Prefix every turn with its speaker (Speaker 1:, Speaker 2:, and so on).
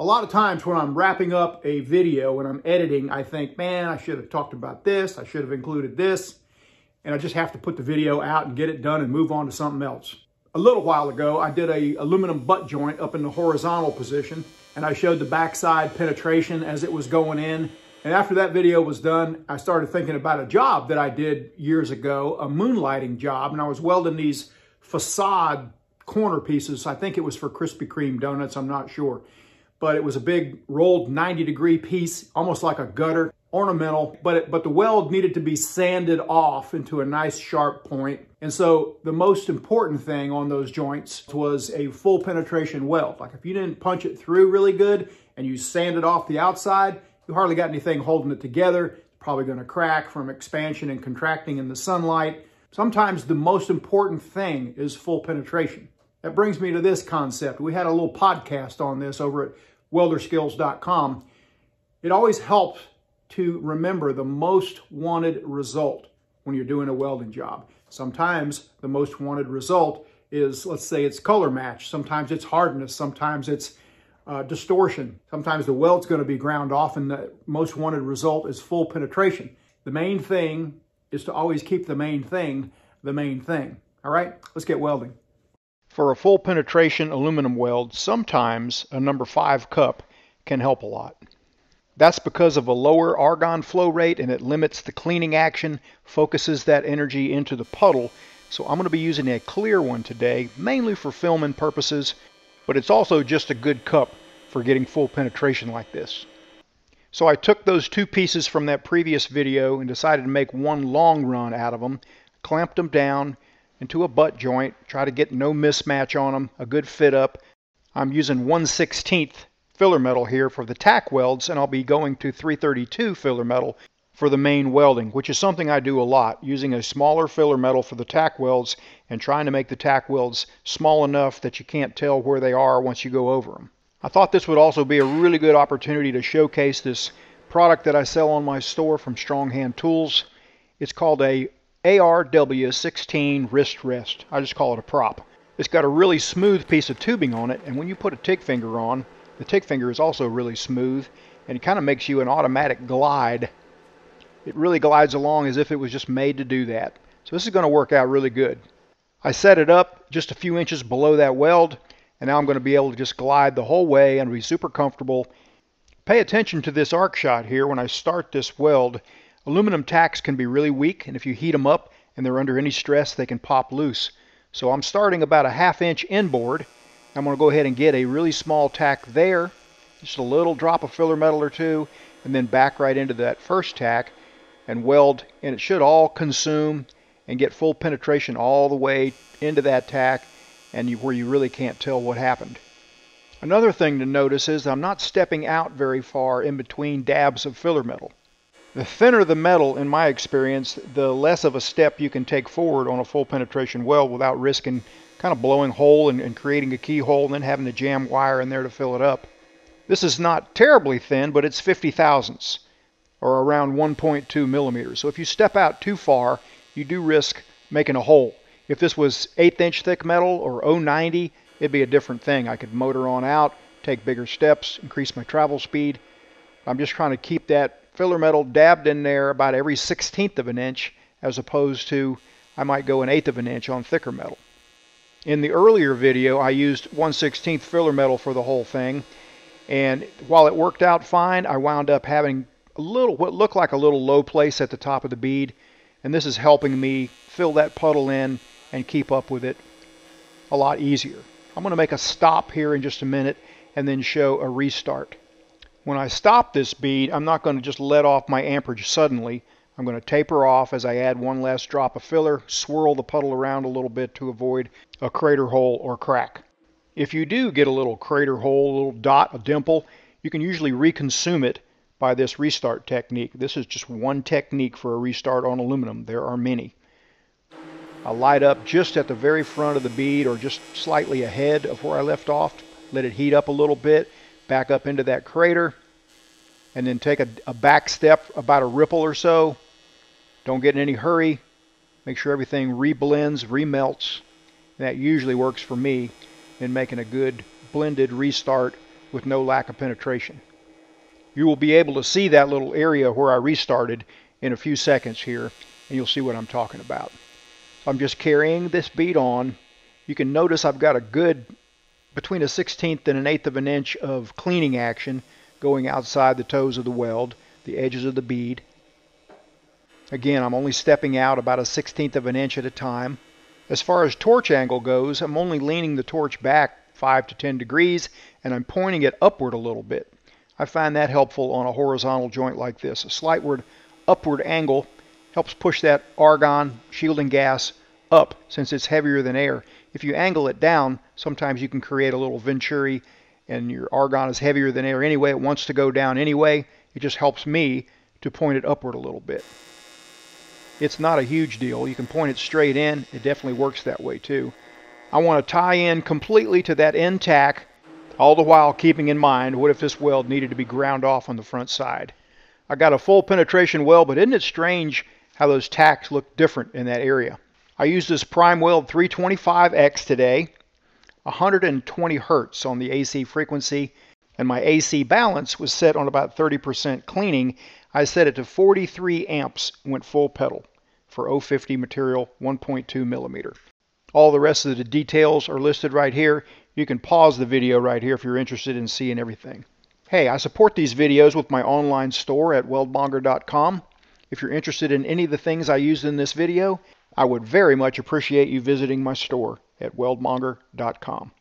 Speaker 1: A lot of times when I'm wrapping up a video, and I'm editing, I think, man, I should have talked about this. I should have included this. And I just have to put the video out and get it done and move on to something else. A little while ago, I did a aluminum butt joint up in the horizontal position and I showed the backside penetration as it was going in. And after that video was done, I started thinking about a job that I did years ago, a moonlighting job, and I was welding these facade corner pieces. I think it was for Krispy Kreme donuts, I'm not sure. But it was a big rolled 90 degree piece, almost like a gutter, ornamental, but, it, but the weld needed to be sanded off into a nice sharp point. And so the most important thing on those joints was a full penetration weld. Like if you didn't punch it through really good and you sanded off the outside, you hardly got anything holding it together. It's probably gonna crack from expansion and contracting in the sunlight. Sometimes the most important thing is full penetration. That brings me to this concept. We had a little podcast on this over at welderskills.com. It always helps to remember the most wanted result when you're doing a welding job. Sometimes the most wanted result is, let's say it's color match. Sometimes it's hardness. Sometimes it's uh, distortion. Sometimes the weld's going to be ground off and the most wanted result is full penetration. The main thing is to always keep the main thing the main thing. All right, let's get welding.
Speaker 2: For a full penetration aluminum weld, sometimes a number 5 cup can help a lot. That's because of a lower argon flow rate and it limits the cleaning action, focuses that energy into the puddle. So I'm going to be using a clear one today, mainly for filming purposes, but it's also just a good cup for getting full penetration like this. So I took those two pieces from that previous video and decided to make one long run out of them, clamped them down into a butt joint, try to get no mismatch on them, a good fit up. I'm using 1 16th filler metal here for the tack welds, and I'll be going to 332 filler metal for the main welding, which is something I do a lot, using a smaller filler metal for the tack welds and trying to make the tack welds small enough that you can't tell where they are once you go over them. I thought this would also be a really good opportunity to showcase this product that I sell on my store from Strong Hand Tools. It's called a ARW16 wrist rest. I just call it a prop. It's got a really smooth piece of tubing on it, and when you put a TIG finger on, the TIG finger is also really smooth and it kind of makes you an automatic glide. It really glides along as if it was just made to do that. So this is going to work out really good. I set it up just a few inches below that weld and now I'm going to be able to just glide the whole way and be super comfortable. Pay attention to this arc shot here when I start this weld. Aluminum tacks can be really weak and if you heat them up and they're under any stress they can pop loose. So I'm starting about a half inch inboard I'm going to go ahead and get a really small tack there, just a little drop of filler metal or two, and then back right into that first tack and weld, and it should all consume and get full penetration all the way into that tack and you, where you really can't tell what happened. Another thing to notice is I'm not stepping out very far in between dabs of filler metal. The thinner the metal, in my experience, the less of a step you can take forward on a full penetration weld without risking kind of blowing hole and, and creating a keyhole and then having to jam wire in there to fill it up. This is not terribly thin, but it's 50 thousandths or around 1.2 millimeters. So if you step out too far, you do risk making a hole. If this was eighth inch thick metal or 090, it'd be a different thing. I could motor on out, take bigger steps, increase my travel speed. I'm just trying to keep that filler metal dabbed in there about every 16th of an inch as opposed to I might go an eighth of an inch on thicker metal. In the earlier video, I used 1 16th filler metal for the whole thing. And while it worked out fine, I wound up having a little, what looked like a little low place at the top of the bead. And this is helping me fill that puddle in and keep up with it a lot easier. I'm going to make a stop here in just a minute and then show a restart. When I stop this bead, I'm not going to just let off my amperage suddenly. I'm going to taper off as I add one last drop of filler, swirl the puddle around a little bit to avoid a crater hole or crack. If you do get a little crater hole, a little dot, a dimple, you can usually reconsume it by this restart technique. This is just one technique for a restart on aluminum. There are many. I light up just at the very front of the bead or just slightly ahead of where I left off. Let it heat up a little bit, back up into that crater, and then take a, a back step about a ripple or so don't get in any hurry. Make sure everything reblends, remelts. That usually works for me in making a good blended restart with no lack of penetration. You will be able to see that little area where I restarted in a few seconds here, and you'll see what I'm talking about. I'm just carrying this bead on. You can notice I've got a good between a 16th and an eighth of an inch of cleaning action going outside the toes of the weld, the edges of the bead. Again, I'm only stepping out about a 16th of an inch at a time. As far as torch angle goes, I'm only leaning the torch back 5 to 10 degrees and I'm pointing it upward a little bit. I find that helpful on a horizontal joint like this. A slightward upward angle helps push that argon shielding gas up since it's heavier than air. If you angle it down, sometimes you can create a little venturi and your argon is heavier than air anyway. It wants to go down anyway. It just helps me to point it upward a little bit. It's not a huge deal. You can point it straight in. It definitely works that way too. I want to tie in completely to that end tack, all the while keeping in mind what if this weld needed to be ground off on the front side. I got a full penetration weld, but isn't it strange how those tacks look different in that area? I used this Prime Weld 325X today, 120 hertz on the AC frequency, and my AC balance was set on about 30% cleaning I set it to 43 amps, went full pedal for 050 material 1.2 millimeter. All the rest of the details are listed right here. You can pause the video right here if you're interested in seeing everything. Hey, I support these videos with my online store at weldmonger.com. If you're interested in any of the things I used in this video, I would very much appreciate you visiting my store at weldmonger.com.